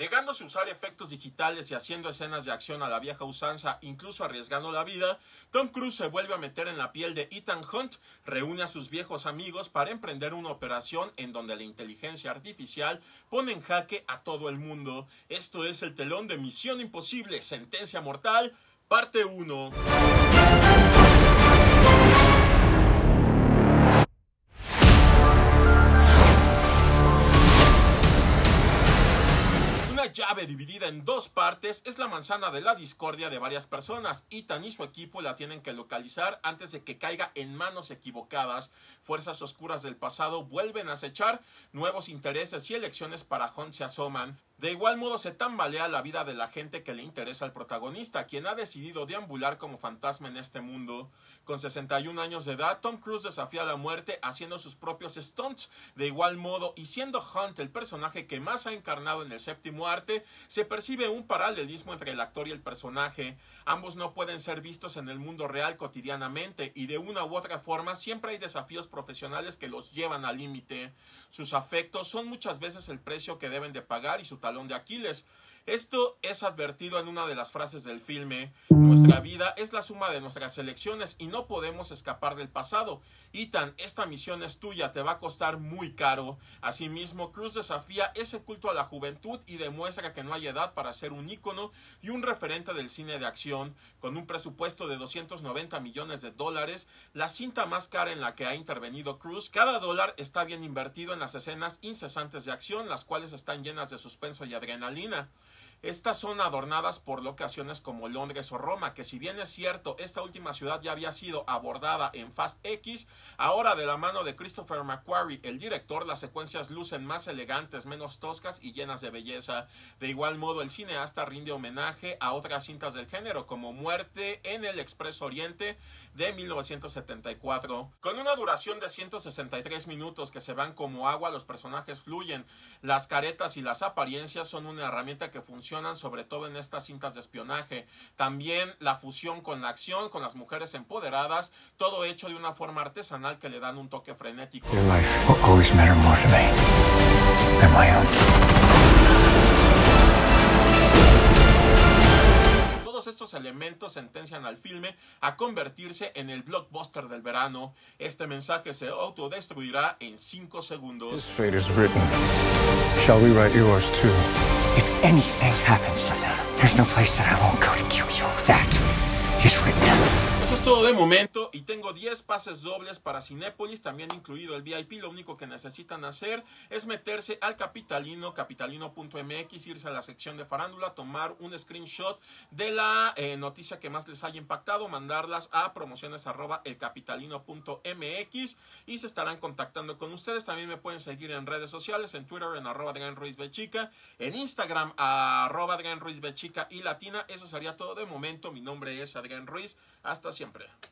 Negándose a usar efectos digitales y haciendo escenas de acción a la vieja usanza, incluso arriesgando la vida, Tom Cruise se vuelve a meter en la piel de Ethan Hunt, reúne a sus viejos amigos para emprender una operación en donde la inteligencia artificial pone en jaque a todo el mundo. Esto es el telón de Misión Imposible, Sentencia Mortal, parte 1. Dividida en dos partes es la manzana de la discordia de varias personas. Ethan y su equipo la tienen que localizar antes de que caiga en manos equivocadas. Fuerzas oscuras del pasado vuelven a acechar, nuevos intereses y elecciones para Hunt se asoman. De igual modo se tambalea la vida de la gente que le interesa al protagonista, quien ha decidido deambular como fantasma en este mundo. Con 61 años de edad, Tom Cruise desafía la muerte haciendo sus propios stunts. De igual modo, y siendo Hunt el personaje que más ha encarnado en el séptimo arte, se percibe un paralelismo entre el actor y el personaje. Ambos no pueden ser vistos en el mundo real cotidianamente y de una u otra forma siempre hay desafíos profesionales que los llevan al límite. Sus afectos son muchas veces el precio que deben de pagar y su de Aquiles. Esto es advertido en una de las frases del filme. Nuestra vida es la suma de nuestras elecciones y no podemos escapar del pasado. Ethan, esta misión es tuya, te va a costar muy caro. Asimismo, Cruz desafía ese culto a la juventud y demuestra que no hay edad para ser un ícono y un referente del cine de acción. Con un presupuesto de 290 millones de dólares, la cinta más cara en la que ha intervenido Cruz, cada dólar está bien invertido en las escenas incesantes de acción, las cuales están llenas de suspenso y adrenalina. Estas son adornadas por locaciones como Londres o Roma, que si bien es cierto, esta última ciudad ya había sido abordada en Fast X, ahora de la mano de Christopher McQuarrie, el director, las secuencias lucen más elegantes, menos toscas y llenas de belleza. De igual modo, el cineasta rinde homenaje a otras cintas del género, como Muerte en el Expreso Oriente, de 1974. Con una duración de 163 minutos que se van como agua, los personajes fluyen. Las caretas y las apariencias son una herramienta que funcionan sobre todo en estas cintas de espionaje. También la fusión con la acción, con las mujeres empoderadas, todo hecho de una forma artesanal que le dan un toque frenético. estos elementos sentencian al filme a convertirse en el blockbuster del verano. Este mensaje se autodestruirá en 5 segundos. If anything happens to them, there's no place that I won't go to kill you. That is written es todo de momento y tengo 10 pases dobles para Cinépolis, también incluido el VIP. Lo único que necesitan hacer es meterse al Capitalino, capitalino.mx, irse a la sección de farándula, tomar un screenshot de la eh, noticia que más les haya impactado, mandarlas a promociones arroba elcapitalino.mx y se estarán contactando con ustedes. También me pueden seguir en redes sociales, en Twitter en arroba Adrián Ruiz Bechica, en Instagram arroba Adrián Ruiz Bechica y Latina. Eso sería todo de momento. Mi nombre es Adrián Ruiz. Hasta siempre. Dobre.